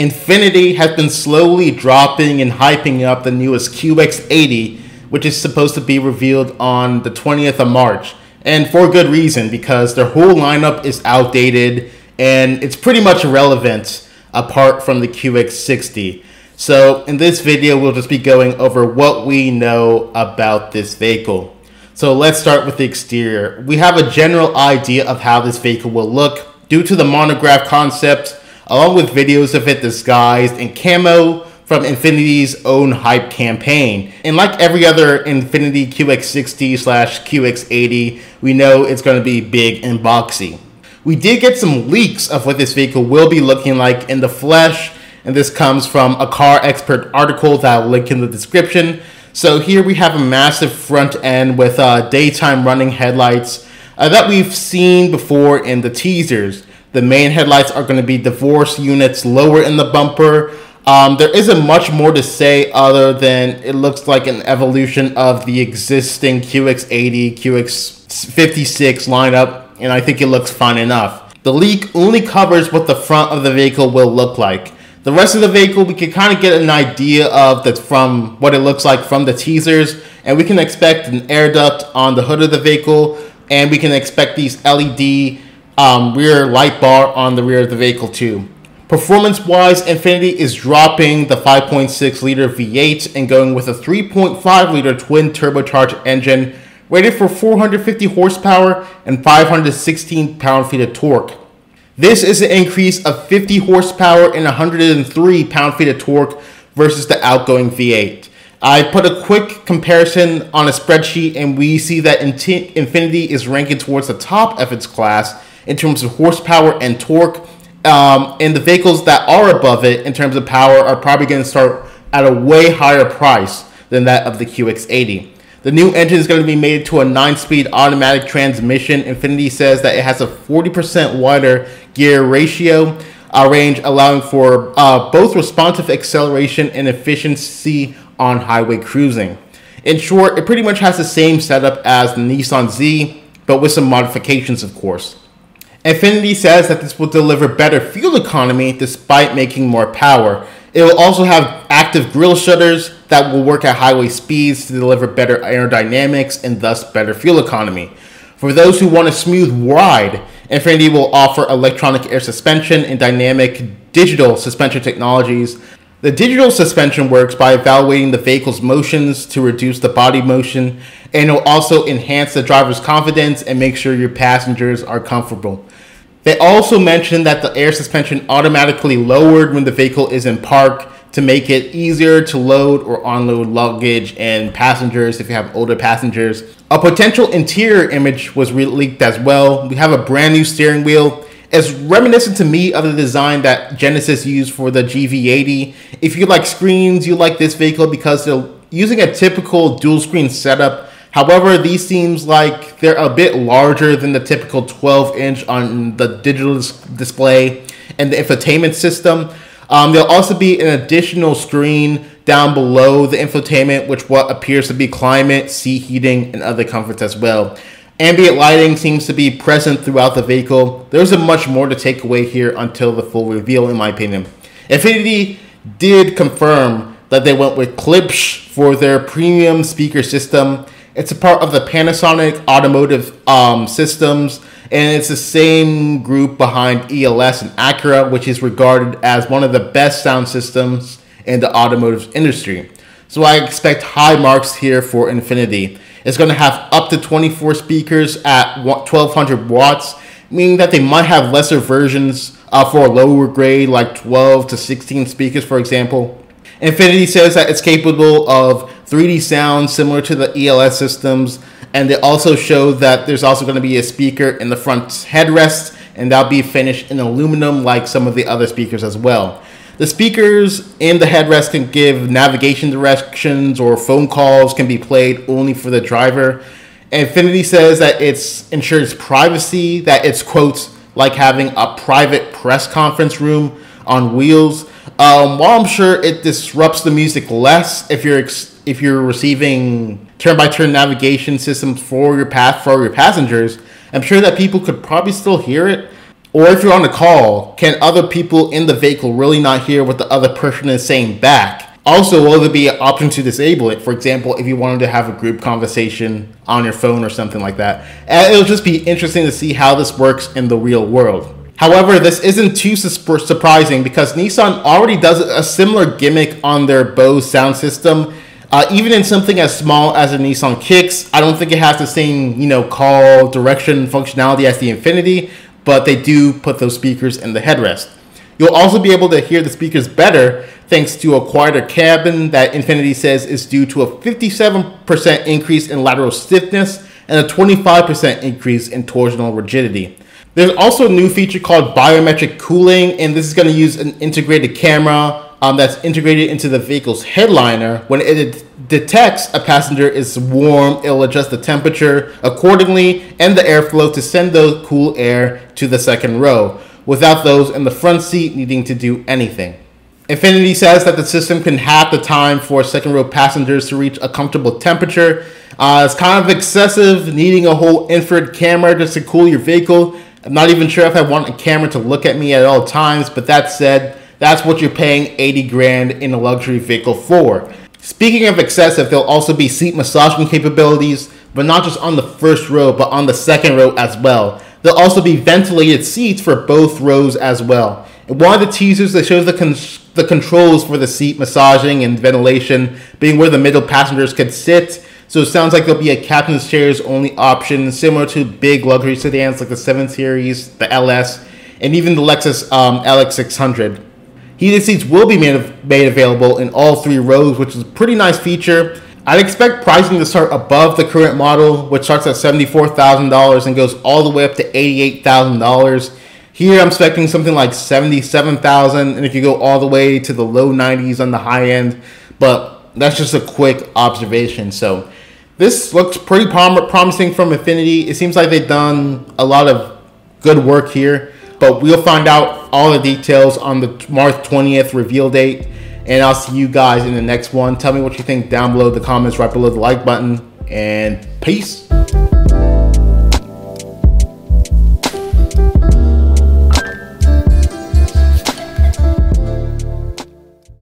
Infiniti has been slowly dropping and hyping up the newest QX80, which is supposed to be revealed on the 20th of March. And for good reason, because their whole lineup is outdated and it's pretty much irrelevant apart from the QX60. So in this video, we'll just be going over what we know about this vehicle. So let's start with the exterior. We have a general idea of how this vehicle will look due to the monograph concept, along with videos of it disguised in camo from Infiniti's own hype campaign. And like every other Infiniti QX60 slash QX80, we know it's going to be big and boxy. We did get some leaks of what this vehicle will be looking like in the flesh, and this comes from a car expert article that I'll link in the description. So here we have a massive front end with uh, daytime running headlights uh, that we've seen before in the teasers. The main headlights are going to be divorce units lower in the bumper. Um, there isn't much more to say other than it looks like an evolution of the existing QX80, QX56 lineup, and I think it looks fine enough. The leak only covers what the front of the vehicle will look like. The rest of the vehicle, we can kind of get an idea of that from what it looks like from the teasers, and we can expect an air duct on the hood of the vehicle, and we can expect these LED um, rear light bar on the rear of the vehicle too. Performance-wise, Infiniti is dropping the 5.6 liter V8 and going with a 3.5 liter twin turbocharged engine rated for 450 horsepower and 516 pound-feet of torque. This is an increase of 50 horsepower and 103 pound-feet of torque versus the outgoing V8. I put a quick comparison on a spreadsheet and we see that Infiniti is ranking towards the top of its class in terms of horsepower and torque. Um, and the vehicles that are above it in terms of power are probably going to start at a way higher price than that of the QX80. The new engine is going to be made to a 9-speed automatic transmission. Infiniti says that it has a 40% wider gear ratio uh, range, allowing for uh, both responsive acceleration and efficiency on highway cruising. In short, it pretty much has the same setup as the Nissan Z, but with some modifications, of course. Infiniti says that this will deliver better fuel economy despite making more power. It will also have active grille shutters that will work at highway speeds to deliver better aerodynamics and thus better fuel economy. For those who want a smooth ride, Infiniti will offer electronic air suspension and dynamic digital suspension technologies. The digital suspension works by evaluating the vehicle's motions to reduce the body motion, and it will also enhance the driver's confidence and make sure your passengers are comfortable. They also mentioned that the air suspension automatically lowered when the vehicle is in park to make it easier to load or unload luggage and passengers if you have older passengers. A potential interior image was leaked as well. We have a brand new steering wheel. It's reminiscent to me of the design that Genesis used for the GV80. If you like screens, you like this vehicle because they're using a typical dual screen setup However, these seems like they're a bit larger than the typical 12 inch on the digital display and the infotainment system. Um, there'll also be an additional screen down below the infotainment, which what appears to be climate, seat heating, and other comforts as well. Ambient lighting seems to be present throughout the vehicle. There's a much more to take away here until the full reveal, in my opinion. Infiniti did confirm that they went with Klipsch for their premium speaker system it's a part of the Panasonic Automotive um, Systems, and it's the same group behind ELS and Acura, which is regarded as one of the best sound systems in the automotive industry. So I expect high marks here for Infiniti. It's going to have up to 24 speakers at 1200 watts, meaning that they might have lesser versions uh, for a lower grade, like 12 to 16 speakers, for example. Infiniti says that it's capable of 3D sound similar to the ELS systems, and they also show that there's also going to be a speaker in the front headrest, and that'll be finished in aluminum like some of the other speakers as well. The speakers in the headrest can give navigation directions or phone calls can be played only for the driver. Infiniti says that it ensures privacy, that it's quotes like having a private press conference room on wheels. Um, while I'm sure it disrupts the music less if you're ex- if you're receiving turn-by-turn navigation systems for your path for your passengers, I'm sure that people could probably still hear it. Or if you're on a call, can other people in the vehicle really not hear what the other person is saying back? Also, will there be an option to disable it? For example, if you wanted to have a group conversation on your phone or something like that. And it'll just be interesting to see how this works in the real world. However, this isn't too surprising because Nissan already does a similar gimmick on their Bose sound system. Uh, even in something as small as a Nissan Kicks, I don't think it has the same, you know, call direction functionality as the Infiniti, but they do put those speakers in the headrest. You'll also be able to hear the speakers better thanks to a quieter cabin that Infiniti says is due to a 57% increase in lateral stiffness and a 25% increase in torsional rigidity. There's also a new feature called biometric cooling, and this is going to use an integrated camera um, that's integrated into the vehicle's headliner. When it detects a passenger is warm, it'll adjust the temperature accordingly and the airflow to send the cool air to the second row without those in the front seat needing to do anything. Infiniti says that the system can halve the time for second row passengers to reach a comfortable temperature. Uh, it's kind of excessive, needing a whole infrared camera just to cool your vehicle. I'm not even sure if I want a camera to look at me at all times, but that said, that's what you're paying 80 grand in a luxury vehicle for. Speaking of excessive, there'll also be seat massaging capabilities, but not just on the first row, but on the second row as well. There'll also be ventilated seats for both rows as well. In one of the teasers, they shows the con- the controls for the seat massaging and ventilation being where the middle passengers could sit. So it sounds like there'll be a captain's chairs only option, similar to big luxury sedans like the 7 Series, the LS, and even the Lexus um, LX600. Heated seats will be made, made available in all three rows, which is a pretty nice feature. I'd expect pricing to start above the current model, which starts at $74,000 and goes all the way up to $88,000. Here I'm expecting something like 77,000, and if you go all the way to the low 90s on the high end, but that's just a quick observation. So this looks pretty prom- promising from Infiniti. It seems like they've done a lot of good work here, but we'll find out all the details on the March 20th reveal date. And I'll see you guys in the next one. Tell me what you think down below the comments, right below the like button. And peace.